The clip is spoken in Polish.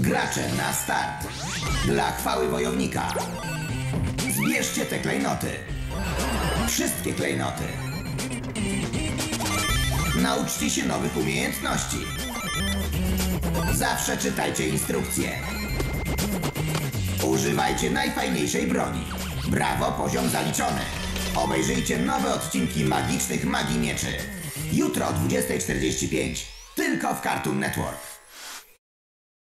Gracze na start. Dla chwały wojownika. Zbierzcie te klejnoty. Wszystkie klejnoty. Nauczcie się nowych umiejętności. Zawsze czytajcie instrukcje. Używajcie najfajniejszej broni. Brawo, poziom zaliczony. Obejrzyjcie nowe odcinki magicznych Magii Mieczy. Jutro o 20.45. Tylko w Cartoon Network.